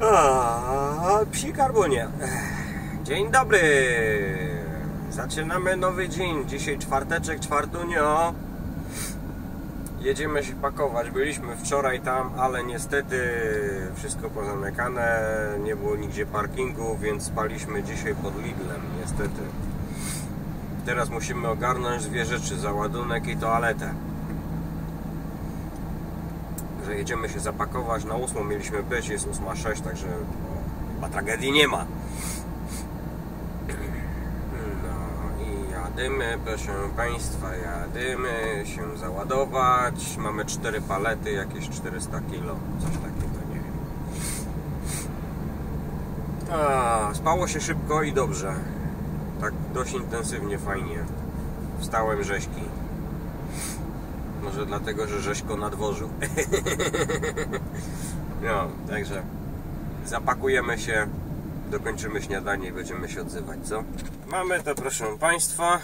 A, psik albo nie. Dzień dobry. Zaczynamy nowy dzień. Dzisiaj czwarteczek, czwartunio. Jedziemy się pakować. Byliśmy wczoraj tam, ale niestety wszystko pozamykane. Nie było nigdzie parkingu, więc spaliśmy dzisiaj pod Lidlem. Niestety. Teraz musimy ogarnąć dwie rzeczy. Załadunek i toaletę. Jedziemy się zapakować. Na ósmą mieliśmy być, jest ósma sześć, także no, chyba tragedii nie ma. No i jadymy, proszę Państwa, jadymy się załadować. Mamy cztery palety, jakieś 400 kg, coś takiego, nie wiem. A, spało się szybko i dobrze. Tak dość intensywnie, fajnie. Wstałem rzeźki. Może dlatego, że rzeźko nadwożył. no, także zapakujemy się, dokończymy śniadanie i będziemy się odzywać, co? Mamy to, proszę Państwa.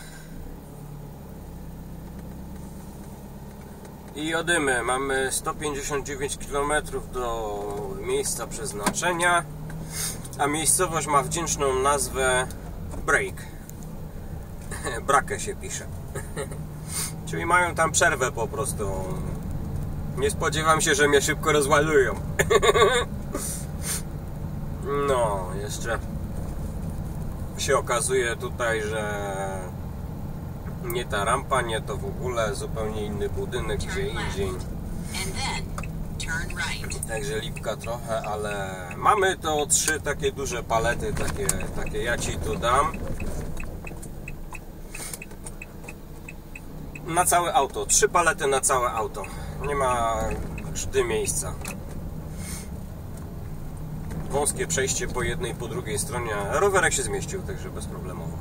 I jodymy. Mamy 159 km do miejsca przeznaczenia, a miejscowość ma wdzięczną nazwę Break. Brakę się pisze. Czyli mają tam przerwę po prostu. Nie spodziewam się, że mnie szybko rozładują. No, jeszcze się okazuje tutaj, że nie ta rampa, nie to w ogóle, zupełnie inny budynek, gdzie indziej. Także lipka trochę, ale mamy to trzy takie duże palety, takie, takie ja ci tu dam. Na całe auto, trzy palety na całe auto. Nie ma krzty miejsca. Wąskie przejście po jednej po drugiej stronie. Rowerek się zmieścił, także bezproblemowo.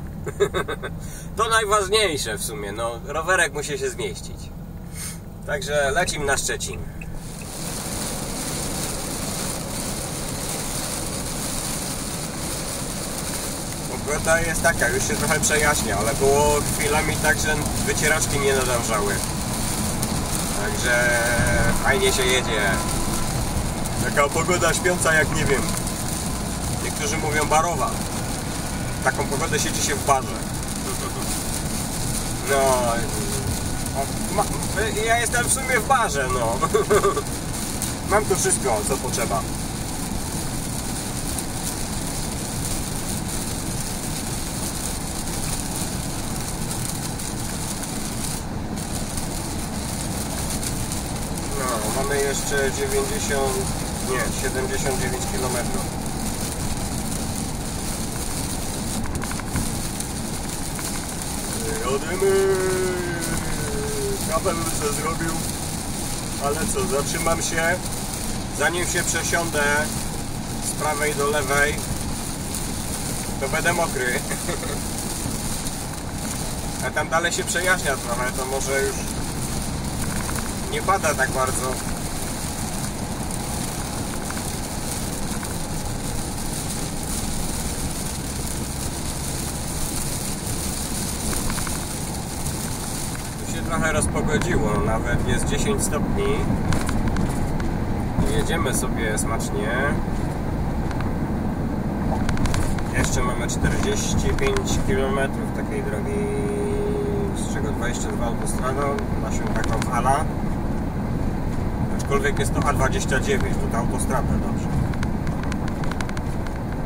to najważniejsze w sumie, no rowerek musi się zmieścić. Także lecim na Szczecin. Pogoda jest taka, już się trochę przejaśnia, ale było chwilami tak, że wycieraczki nie nadążały. Także fajnie się jedzie. Taka pogoda śpiąca jak nie wiem. Niektórzy mówią barowa. Taką pogodę siedzi się w barze. No. ja jestem w sumie w barze, no. Mam tu wszystko, co potrzeba. No, mamy jeszcze 90, nie, 79 km. Jadymy! Kabel co zrobił, ale co, zatrzymam się, zanim się przesiądę z prawej do lewej, to będę mokry. A tam dalej się przejaśnia trochę, to może już nie pada tak bardzo. Tu się trochę rozpogodziło, nawet jest 10 stopni. Jedziemy sobie smacznie. Jeszcze mamy 45 km takiej drogi, z czego 22 autostradą, naszą taką ala. Aczkolwiek jest to A29, to ta autostrada, dobrze.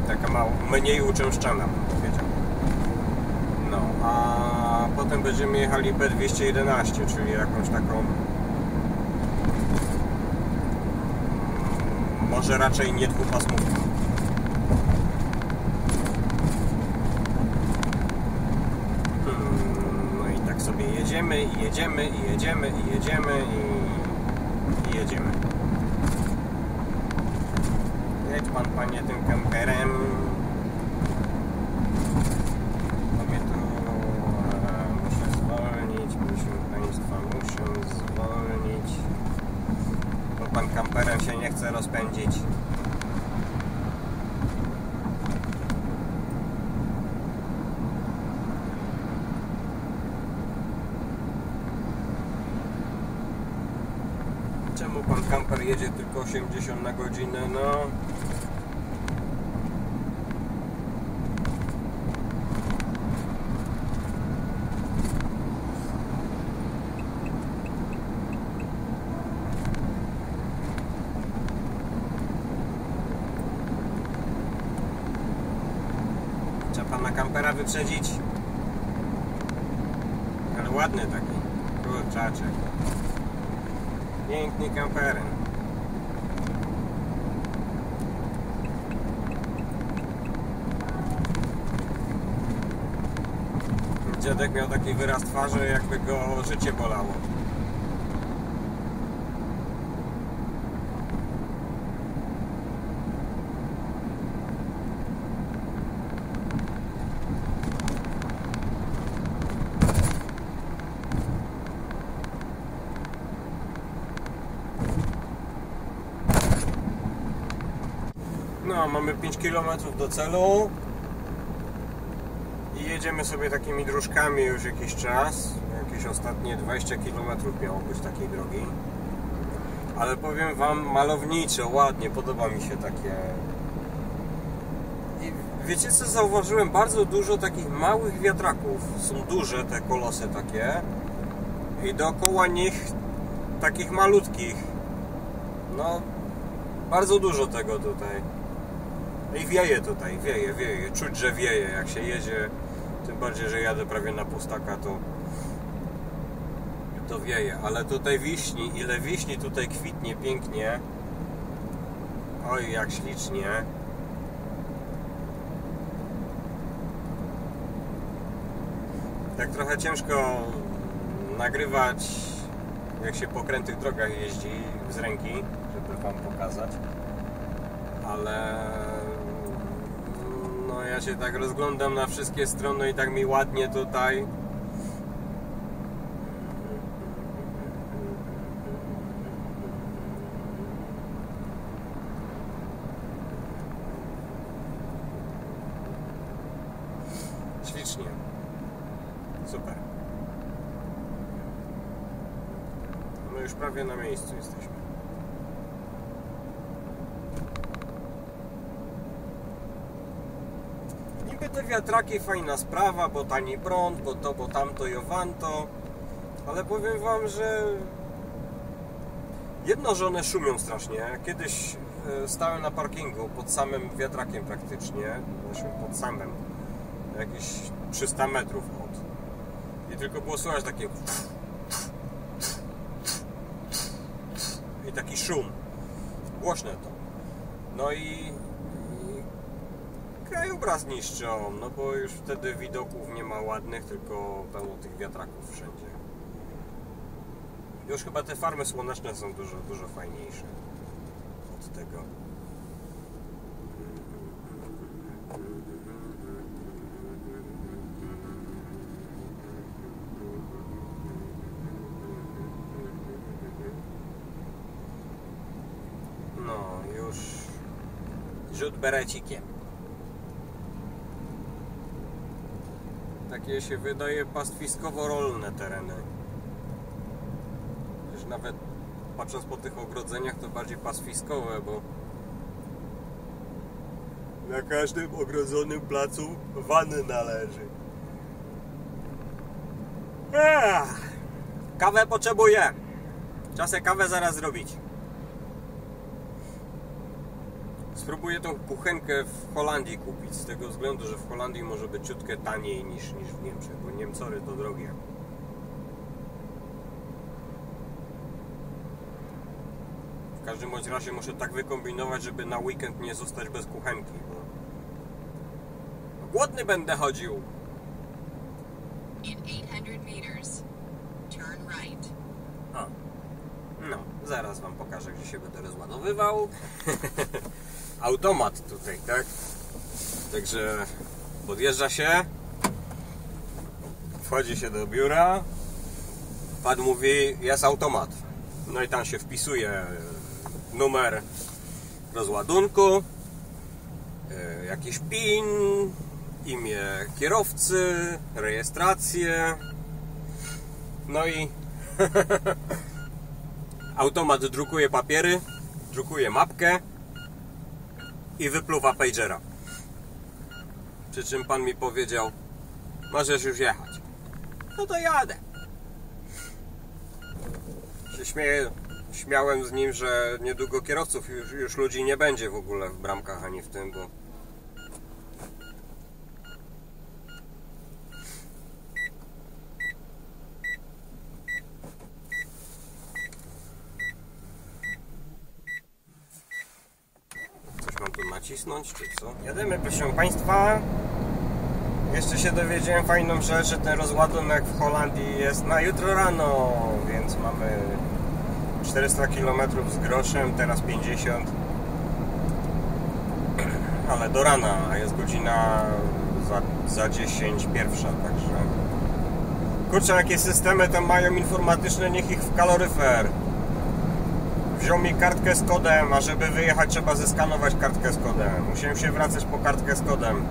Taka mało, mniej uczęszczana, bym powiedział. No, a potem będziemy jechali B211, czyli jakąś taką może raczej nie dwupasmówką. Hmm, No i tak sobie jedziemy i jedziemy i jedziemy i jedziemy i, i jedziemy. Jedź pan panie tym kamperem. Sobie tu e, muszę zwolnić, proszę państwa, muszę zwolnić. Bo pan kamperem się nie chce rozpędzić. Czemu pan kamper jedzie tylko 80 na godzinę? No, wyprzedzić. Ale ładny taki. Kurczaczek. Piękny kamperem. Dziadek miał taki wyraz twarzy, jakby go życie bolało. No, mamy 5 km do celu i jedziemy sobie takimi dróżkami już jakiś czas. Jakieś ostatnie 20 km miało być takiej drogi. Ale powiem Wam, malowniczo, ładnie, podoba mi się takie. I wiecie co zauważyłem? Bardzo dużo takich małych wiatraków. Są duże te kolosy takie. I dookoła nich takich malutkich. No, bardzo dużo tego tutaj. I wieje tutaj, wieje, wieje. Czuć, że wieje jak się jedzie. Tym bardziej, że jadę prawie na pustaka, to to wieje. Ale tutaj wiśni, ile wiśni tutaj kwitnie pięknie. Oj, jak ślicznie. Tak trochę ciężko nagrywać, jak się po krętych drogach jeździ z ręki, żeby Wam pokazać ale no ja się tak rozglądam na wszystkie strony i tak mi ładnie tutaj. Ślicznie. Super. No już prawie na miejscu jesteśmy. Niby te wiatraki fajna sprawa, bo tani prąd, bo to, bo tamto i owanto. Ale powiem wam, że jedno, że one szumią strasznie. Kiedyś e, stałem na parkingu pod samym wiatrakiem praktycznie, właśnie pod samym, jakieś 300 metrów od. I tylko było słychać takie i taki szum. Głośne to. No i krajobraz niszczą, no bo już wtedy widoków nie ma ładnych, tylko pełno tych wiatraków wszędzie. Już chyba te farmy słoneczne są dużo, dużo fajniejsze od tego. No, już rzut berecikiem. Takie się wydaje pastwiskowo-rolne tereny. Nawet patrząc po tych ogrodzeniach to bardziej pastwiskowe, bo na każdym ogrodzonym placu wanny należy. Kawę potrzebuję. Czasem kawę zaraz zrobić. Spróbuję tą kuchenkę w Holandii kupić, z tego względu, że w Holandii może być ciutkę taniej niż, niż w Niemczech, bo Niemcory to drogie. W każdym bądź razie muszę tak wykombinować, żeby na weekend nie zostać bez kuchenki, bo głodny będę chodził. In 800 meters, turn right. No, zaraz Wam pokażę, gdzie się będę rozładowywał. Automat tutaj, tak? Także podjeżdża się, wchodzi się do biura, pan mówi, jest automat. No i tam się wpisuje numer rozładunku, e, jakiś PIN, imię kierowcy, rejestrację. No i automat drukuje papiery, drukuje mapkę i wypluwa pagera. Przy czym pan mi powiedział, możesz już jechać. No to jadę. Się śmieję, śmiałem z nim, że niedługo kierowców już, już ludzi nie będzie w ogóle w bramkach ani w tym, bo czy co? Jedziemy, proszę Państwa. Jeszcze się dowiedziałem fajną rzecz, że ten rozładunek w Holandii jest na jutro rano, więc mamy 400 km z groszem, teraz 50 ale do rana, a jest godzina za, za 10 pierwsza, także kurczę, jakie systemy tam mają informatyczne, niech ich w kaloryfer wziął mi kartkę z kodem, a żeby wyjechać trzeba zeskanować kartkę z kodem. Musiałem się wracać po kartkę z kodem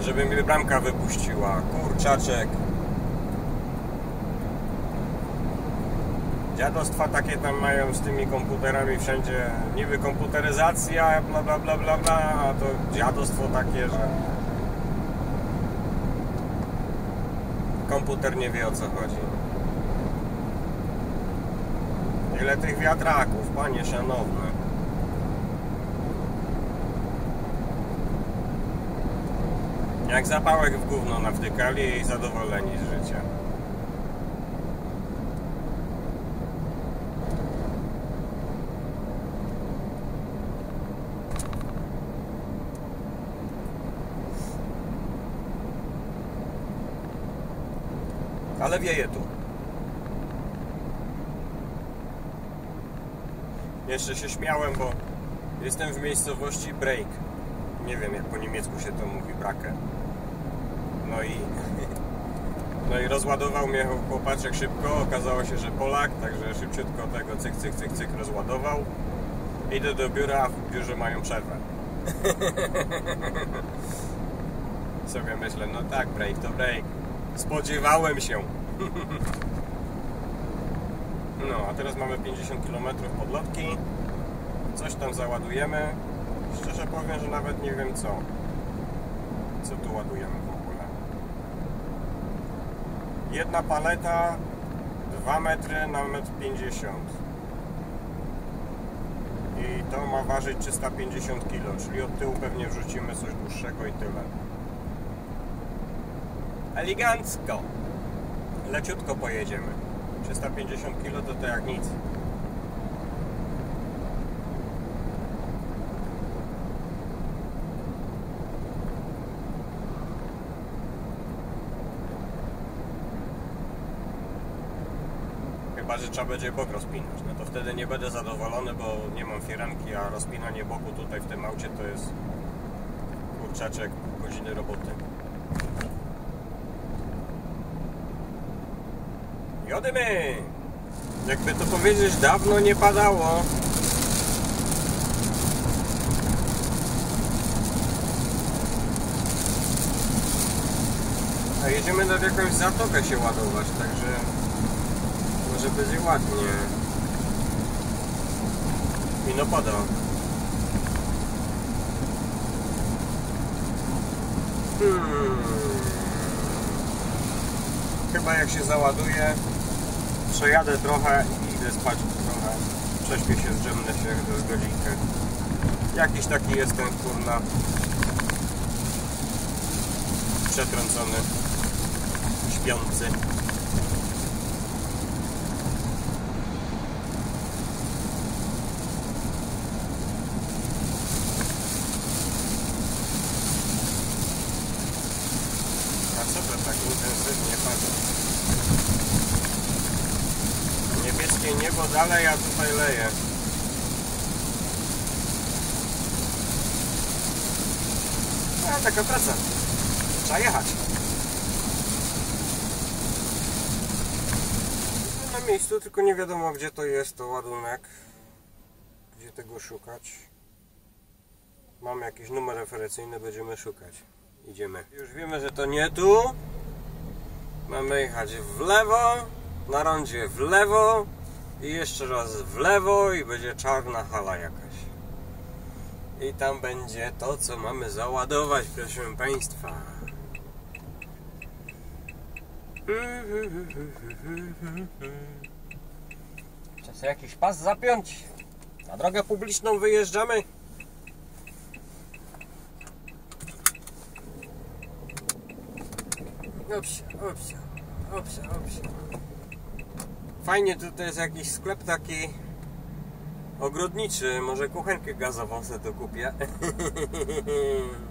żeby mi bramka wypuściła. Kurczaczek. Dziadostwa takie tam mają z tymi komputerami wszędzie. Niby komputeryzacja bla bla bla bla bla a to dziadostwo takie, że komputer nie wie o co chodzi ile tych wiatraków panie szanowne jak zapałek w gówno nawtykali i zadowoleni z życia ale wieje tu. Jeszcze się śmiałem, bo jestem w miejscowości Break. Nie wiem jak po niemiecku się to mówi, brakę. No i no i rozładował mnie chłopaczek szybko, okazało się, że Polak, także szybciutko tego cyk, cyk, cyk, cyk rozładował. Idę do biura, a w biurze mają przerwę. Sobie myślę, no tak, break to break. Spodziewałem się. No, a teraz mamy 50 km podlotki. Coś tam załadujemy. Szczerze powiem, że nawet nie wiem co. Co tu ładujemy w ogóle. Jedna paleta 2 metry na 1,50 m. I to ma ważyć 350 kg, czyli od tyłu pewnie wrzucimy coś dłuższego i tyle. Elegancko. Leciutko pojedziemy. 350 kg to to jak nic. Chyba, że trzeba będzie bok rozpinać. No to wtedy nie będę zadowolony, bo nie mam firanki, a rozpinanie boku tutaj w tym aucie to jest kurczaczek godziny roboty. Jodymy! Jakby to powiedzieć, dawno nie padało. A jedziemy nad jakąś zatokę się ładować, także może będzie ładnie. I no pada. Hmm. Chyba jak się załaduje, przejadę trochę i idę spać trochę. Prześpię się, zdrzemnę się do godzinkę. Jakiś taki jestem, kurna. Przetrącony. Śpiący. A co to tak intensywnie pada? Niebieskie niebo dalej, a tutaj leje. A taka praca. Trzeba jechać. Na miejscu, tylko nie wiadomo gdzie to jest to ładunek. Gdzie tego szukać. Mam jakiś numer referencyjny, będziemy szukać. Idziemy. Już wiemy, że to nie tu. Mamy jechać w lewo, na rondzie w lewo i jeszcze raz w lewo i będzie czarna hala jakaś. I tam będzie to, co mamy załadować, proszę Państwa. Czas jakiś pas zapiąć. Na drogę publiczną wyjeżdżamy. Opsia, opsia, opsia, opsia. Fajnie tutaj jest jakiś sklep taki ogrodniczy, może kuchenkę gazową sobie to kupię.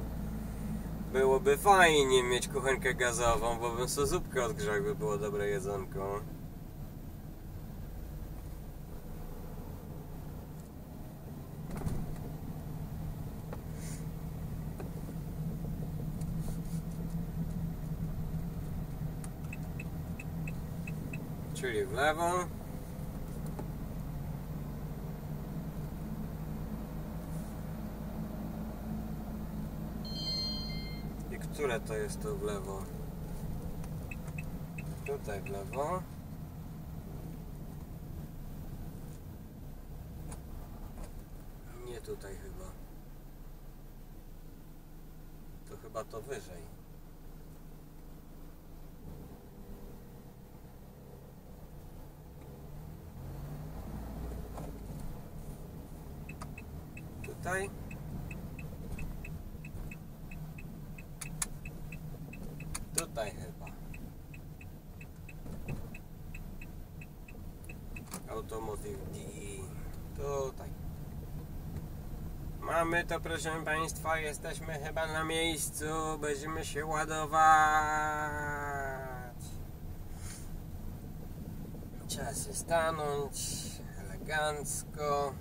Byłoby fajnie mieć kuchenkę gazową, bo bym sobie zupkę odgrzał, jakby było dobre jedzonko. Czyli w lewo. I które to jest to w lewo? Tutaj w lewo. Nie tutaj chyba. To chyba to wyżej. Tutaj. Tutaj chyba. Automotive DE. Tutaj. Mamy to, proszę Państwa, jesteśmy chyba na miejscu. Będziemy się ładować. Czas się stanąć elegancko.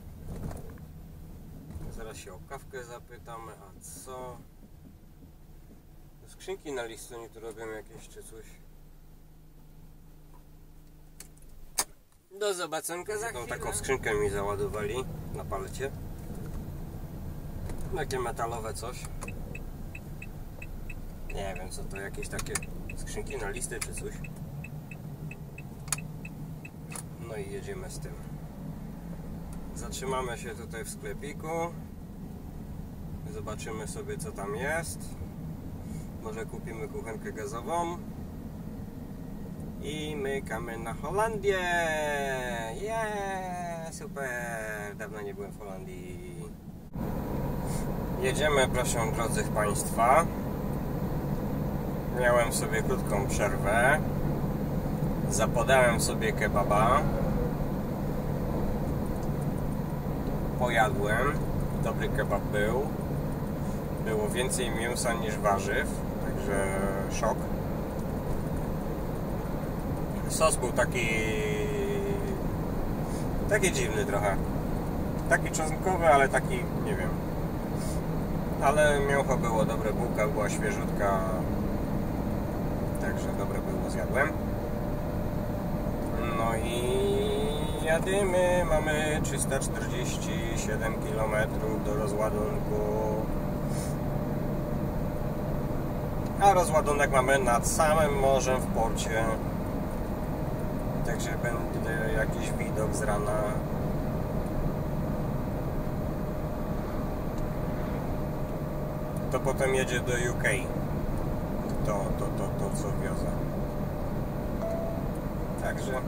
Zaraz się o kawkę zapytamy, a co? Skrzynki na listonie tu robią jakieś czy coś. Do zobaczenia za Tą taką skrzynkę mi załadowali na palecie. Takie metalowe coś. Nie wiem co to, jakieś takie skrzynki na listy czy coś. No i jedziemy z tym. Zatrzymamy się tutaj w sklepiku. Zobaczymy sobie co tam jest. Może kupimy kuchenkę gazową. I mykamy na Holandię. Yeah, super. Dawno nie byłem w Holandii. Jedziemy, proszę drodzy Państwa. Miałem sobie krótką przerwę. Zapodałem sobie kebaba. Pojadłem. Dobry kebab był. Było więcej mięsa niż warzyw, także szok. Sos był taki taki dziwny trochę. Taki czosnkowy, ale taki, nie wiem. Ale mięcho było dobre, bułka była świeżutka. Także dobre było, zjadłem. No i jadymy, mamy 347 km do rozładunku. A rozładunek mamy nad samym morzem w porcie. Także będzie jakiś widok z rana. To potem jedzie do UK. To, to, to, to co wiozę. Także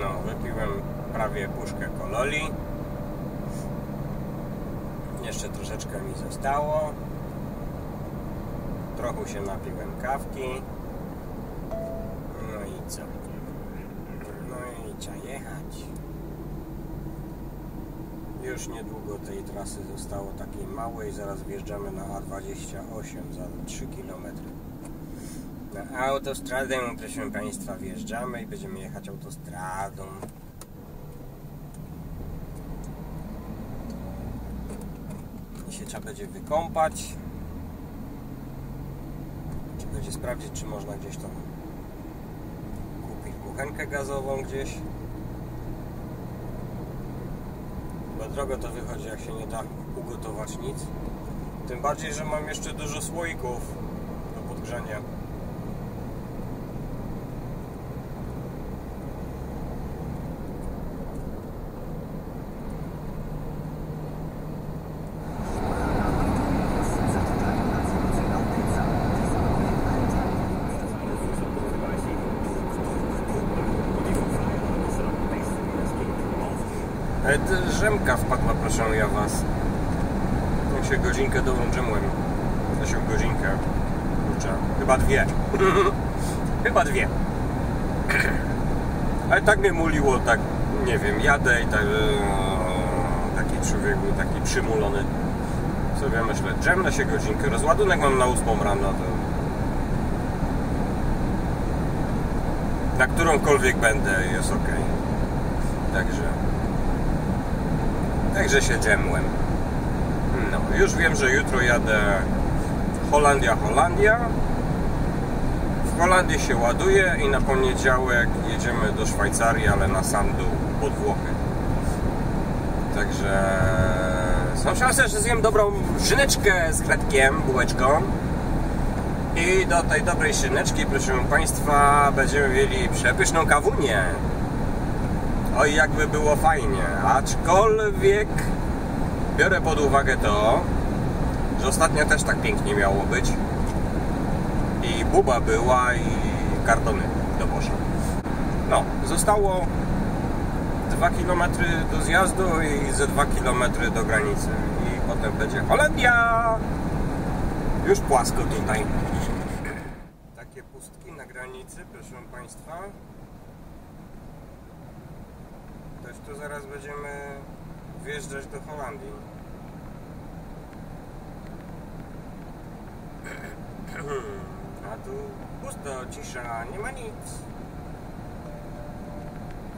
No, wypiłem prawie puszkę kololi. Jeszcze troszeczkę mi zostało. Trochę się napiłem kawki. No i co? No i trzeba jechać. Już niedługo tej trasy zostało takiej małej. Zaraz wjeżdżamy na A28 za 3 km. Na autostradę, proszę Państwa, wjeżdżamy i będziemy jechać autostradą. I się trzeba będzie wykąpać. Trzeba będzie sprawdzić, czy można gdzieś tam kuchenkę gazową gdzieś. Bo drogo to wychodzi, jak się nie da ugotować nic. Tym bardziej, że mam jeszcze dużo słoików do podgrzania. Ale to Rzemka wpadła, proszę ja was. Jak się godzinkę dołączyłem. To się godzinkę. kurczę, chyba dwie. chyba dwie. Ale tak mnie muliło, tak, nie wiem, jadę i tak, e, taki człowiek był taki przymulony. Sobie myślę, drzemnę się godzinkę, rozładunek mam na ósmą rano, to na którąkolwiek będę jest ok. Także także się dżemłem. No, już wiem, że jutro jadę Holandia, Holandia. W Holandii się ładuje i na poniedziałek jedziemy do Szwajcarii, ale na sam dół, pod Włochy. Także są szanse, że zjem dobrą szyneczkę z chlebkiem, bułeczką. I do tej dobrej szyneczki, proszę Państwa, będziemy mieli przepyszną kawunię. Oj, jakby było fajnie. Aczkolwiek biorę pod uwagę to, że ostatnio też tak pięknie miało być. Buba była i kartony do kosza. No, zostało 2 km do zjazdu i ze 2 km do granicy. I potem będzie Holandia! Już płasko tutaj. Takie pustki na granicy, proszę Państwa. Też tu zaraz będziemy wjeżdżać do Holandii. A tu pusto, cisza, nie ma nic.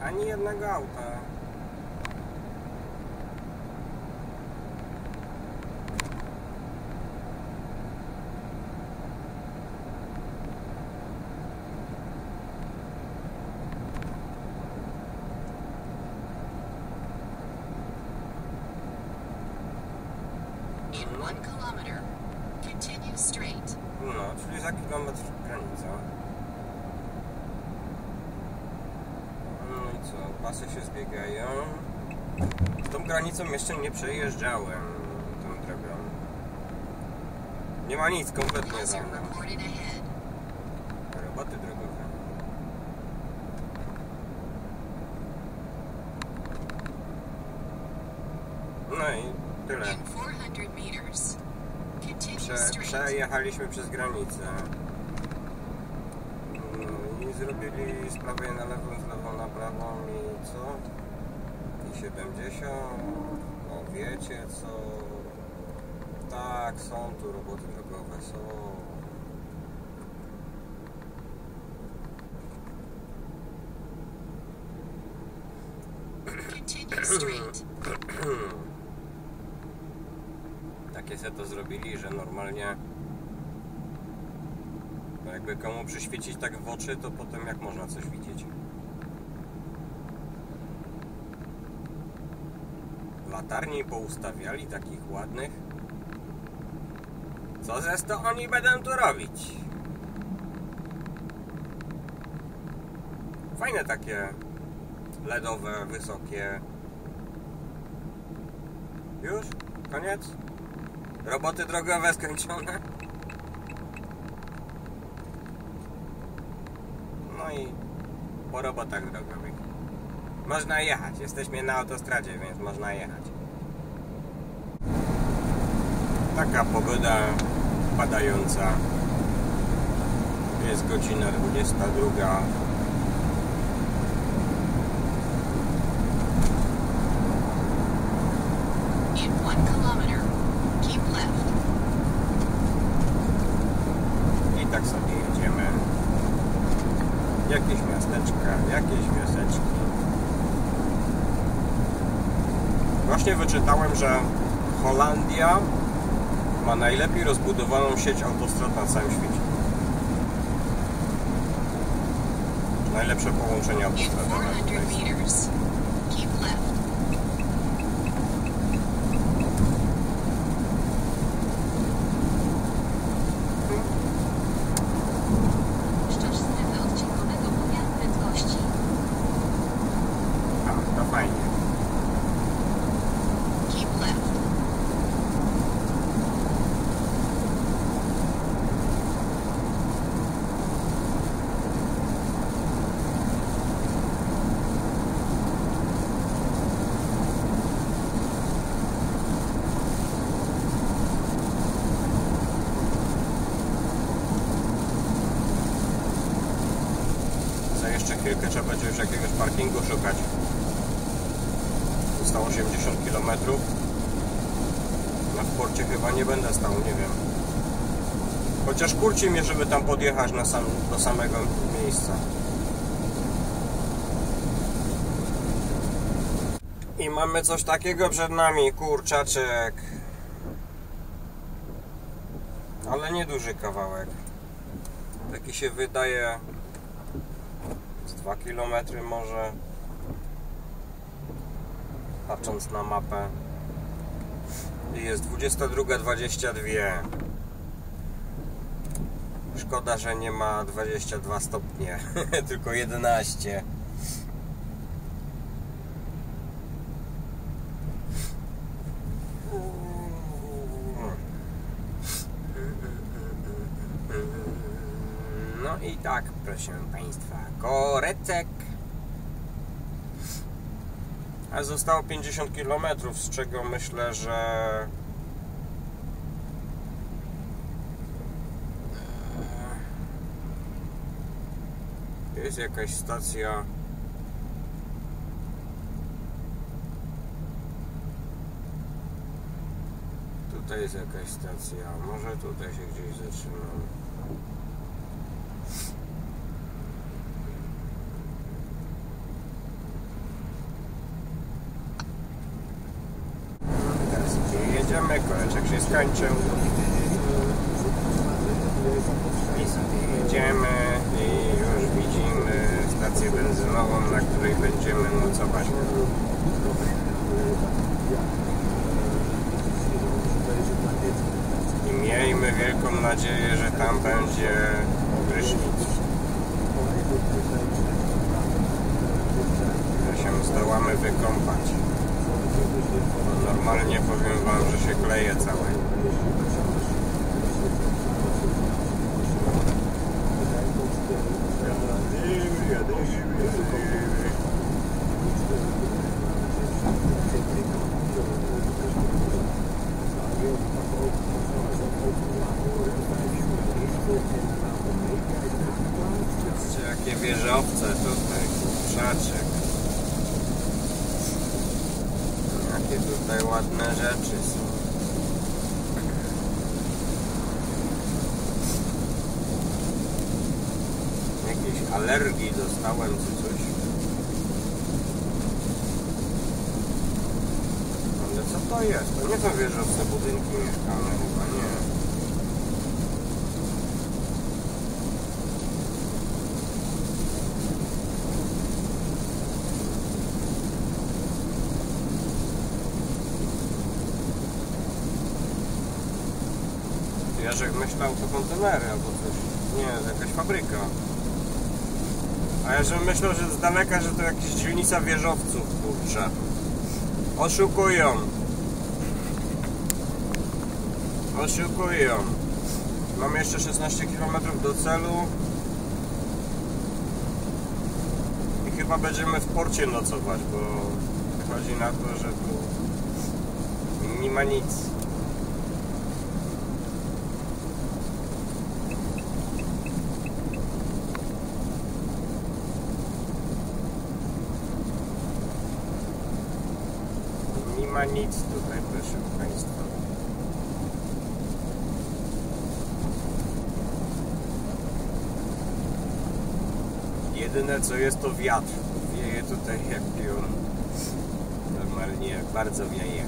Ani jednego auta. In one kilometer, continue straight. No, czyli za kilometr granica. No i co, pasy się zbiegają. Tą granicą jeszcze nie przejeżdżałem tą drogą. Nie ma nic kompletnie za mną. reported ahead. Roboty drogowe. No i tyle. In 400 meters, continue Prze, przejechaliśmy przez granicę. No i zrobili z prawej na lewą, z lewą na prawą i co? I 70. No wiecie co? Tak, są tu roboty drogowe, są. Takie se to zrobili, że normalnie no jakby komu przyświecić tak w oczy, to potem jak można coś widzieć. Latarni poustawiali takich ładnych. Co zes to oni będą tu robić? Fajne takie LEDowe, wysokie. Już? Koniec? Roboty drogowe skończone? No i po robotach drogowych. Można jechać. Jesteśmy na autostradzie, więc można jechać. Taka pogoda padająca. Jest godzina 22. In one kilometer, keep left. I tak sobie jedziemy. Jakieś miasteczka, jakieś wioseczki. Właśnie wyczytałem, że Holandia ma najlepiej rozbudowaną sieć autostrad na całym świecie. Najlepsze połączenie In autostradowe. 400 tutaj są. meters, keep left. Szczęśliwy odcinkowego pomiaru prędkości. A, to fajnie. Keep left. Za jeszcze chwilkę trzeba będzie już szukać. Zostało 80 km. Na porcie chyba nie będę stał, nie wiem. Chociaż kurci mnie, żeby tam podjechać na sam, do samego miejsca. I mamy coś takiego przed nami, kurczaczek. Ale nieduży kawałek. Taki się wydaje 2 km może. Patrząc na mapę. Jest 22.22. Szkoda, że nie ma 22 stopnie, tylko 11. No i tak, proszę Państwa, korecek. A zostało 50 km, z czego myślę, że jest jakaś stacja. Tutaj jest jakaś stacja. Może tutaj się gdzieś zatrzymam. Teraz gdzie jedziemy, koleczek się skończył. I sobie jedziemy i już widzimy stację benzynową, na której będziemy nocować. I miejmy wielką nadzieję, że tam będzie prysznic. Że się zdołamy wykąpać. Normalnie powiem wam, że się kleje całe. Jakie tutaj ładne rzeczy są. Jakiejś alergii dostałem czy coś. Ale co to jest? To nie są wieżowce budynki mieszkalne chyba, nie. Jerzek myślał to kontenery albo coś. Nie, jakaś fabryka. A ja żebym myślał, że z daleka, że to jakaś dzielnica wieżowców, kurczę. Oszukują. Oszukują. Mamy jeszcze 16 km do celu. I chyba będziemy w porcie nocować, bo wychodzi na to, że tu nie ma nic. Nie ma nic tutaj, proszę Państwa. Jedyne co jest to wiatr. Wieje tutaj jak piorun. Normalnie bardzo wieje.